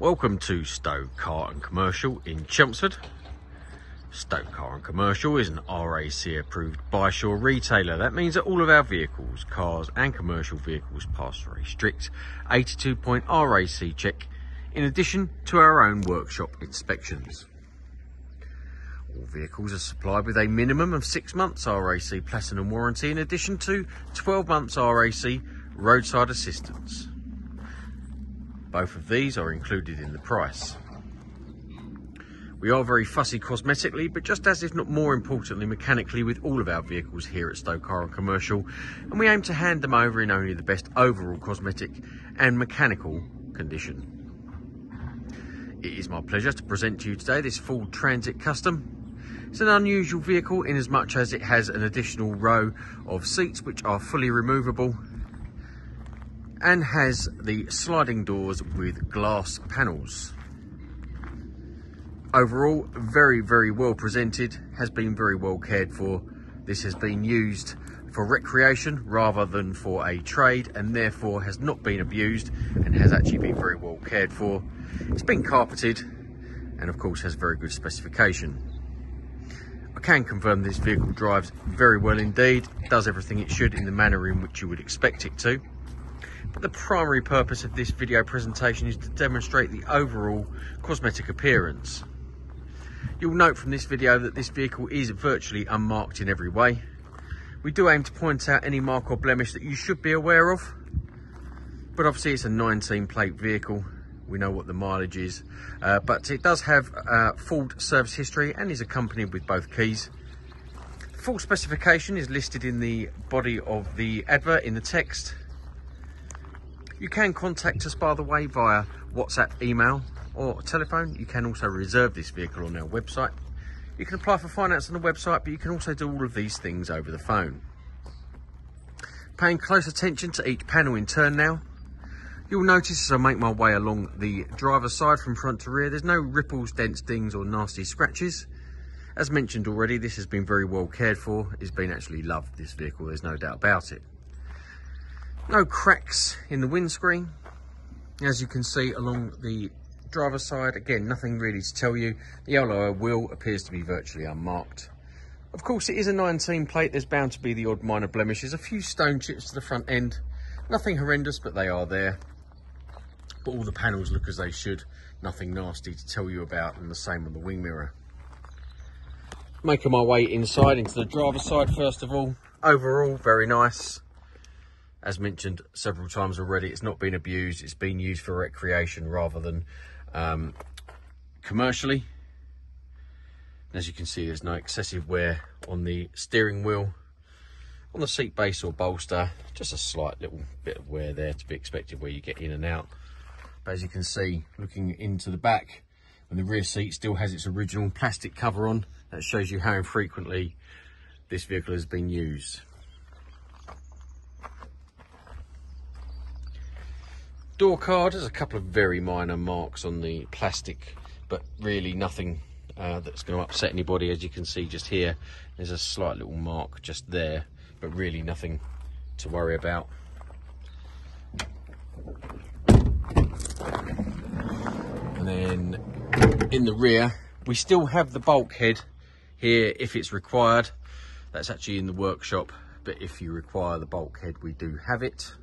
Welcome to Stow Car and Commercial in Chelmsford. Stow Car and Commercial is an RAC approved BuySure retailer. That means that all of our vehicles, cars and commercial vehicles pass through a strict 82 point RAC check in addition to our own workshop inspections. All vehicles are supplied with a minimum of six months RAC Platinum warranty in addition to 12 months RAC roadside assistance. Both of these are included in the price. We are very fussy cosmetically, but just as if not more importantly mechanically with all of our vehicles here at Stow Car and Commercial, and we aim to hand them over in only the best overall cosmetic and mechanical condition. It is my pleasure to present to you today this Ford Transit Custom. It's an unusual vehicle in as much as it has an additional row of seats which are fully removable and has the sliding doors with glass panels. Overall, very, very well presented, has been very well cared for. This has been used for recreation rather than for a trade and therefore has not been abused and has actually been very well cared for. It's been carpeted and of course has very good specification. I can confirm this vehicle drives very well indeed, does everything it should in the manner in which you would expect it to. But the primary purpose of this video presentation is to demonstrate the overall cosmetic appearance. You'll note from this video that this vehicle is virtually unmarked in every way. We do aim to point out any mark or blemish that you should be aware of. But obviously it's a 19 plate vehicle. We know what the mileage is. Uh, but it does have uh, full service history and is accompanied with both keys. Full specification is listed in the body of the advert in the text you can contact us, by the way, via WhatsApp, email or telephone. You can also reserve this vehicle on our website. You can apply for finance on the website, but you can also do all of these things over the phone. Paying close attention to each panel in turn now. You'll notice as I make my way along the driver's side from front to rear, there's no ripples, dents, dings or nasty scratches. As mentioned already, this has been very well cared for. It's been actually loved, this vehicle, there's no doubt about it. No cracks in the windscreen. As you can see along the driver's side, again, nothing really to tell you. The yellow wheel appears to be virtually unmarked. Of course, it is a 19 plate. There's bound to be the odd minor blemishes. A few stone chips to the front end. Nothing horrendous, but they are there. But all the panels look as they should. Nothing nasty to tell you about, and the same on the wing mirror. Making my way inside into the driver's side, first of all. Overall, very nice as mentioned several times already, it's not been abused. It's been used for recreation rather than um, commercially. And as you can see, there's no excessive wear on the steering wheel, on the seat base or bolster. Just a slight little bit of wear there to be expected where you get in and out. But as you can see, looking into the back, and the rear seat still has its original plastic cover on, that shows you how infrequently this vehicle has been used. Door card, there's a couple of very minor marks on the plastic, but really nothing uh, that's going to upset anybody. As you can see just here, there's a slight little mark just there, but really nothing to worry about. And then in the rear, we still have the bulkhead here if it's required. That's actually in the workshop, but if you require the bulkhead, we do have it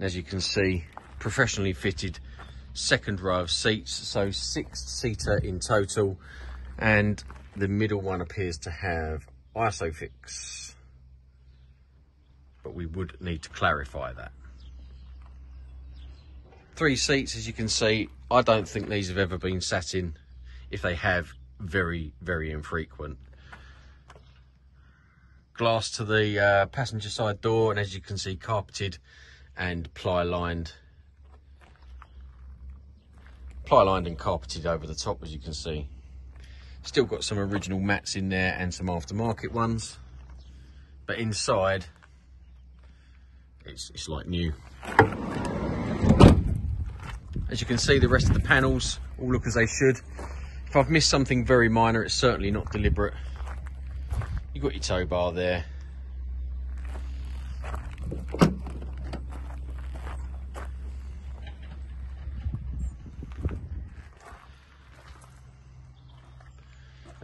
as you can see professionally fitted second row of seats so six seater in total. And the middle one appears to have isofix. But we would need to clarify that. Three seats as you can see i don't think these have ever been sat in if they have very very infrequent. Glass to the uh, passenger side door and as you can see carpeted and ply lined ply lined and carpeted over the top as you can see. Still got some original mats in there and some aftermarket ones but inside it's, it's like new. As you can see the rest of the panels all look as they should. If I've missed something very minor it's certainly not deliberate. You've got your tow bar there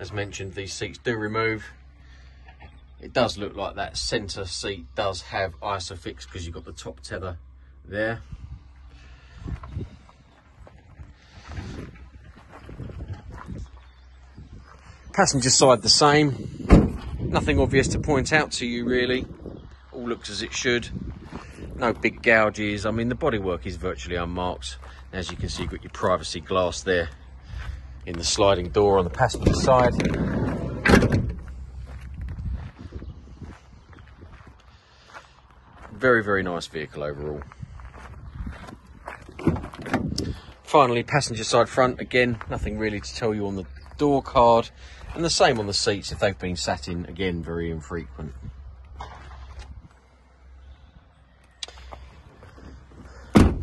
as mentioned, these seats do remove. It does look like that centre seat does have ISOFIX because you've got the top tether there. Passenger side the same. Nothing obvious to point out to you really. All looks as it should. No big gouges. I mean, the bodywork is virtually unmarked. As you can see, you've got your privacy glass there in the sliding door on the passenger side. Very, very nice vehicle overall. Finally, passenger side front, again, nothing really to tell you on the door card. And the same on the seats if they've been sat in, again, very infrequent.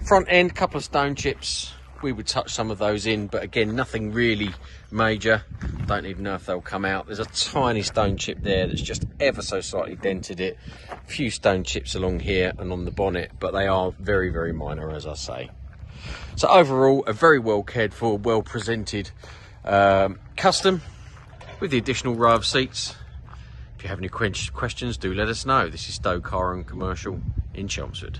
Front end, couple of stone chips. We would touch some of those in, but again, nothing really major. Don't even know if they'll come out. There's a tiny stone chip there that's just ever so slightly dented it. A few stone chips along here and on the bonnet, but they are very, very minor, as I say. So overall, a very well cared for, well presented um, custom with the additional row of seats. If you have any questions, do let us know. This is Stow Car and Commercial in Chelmsford.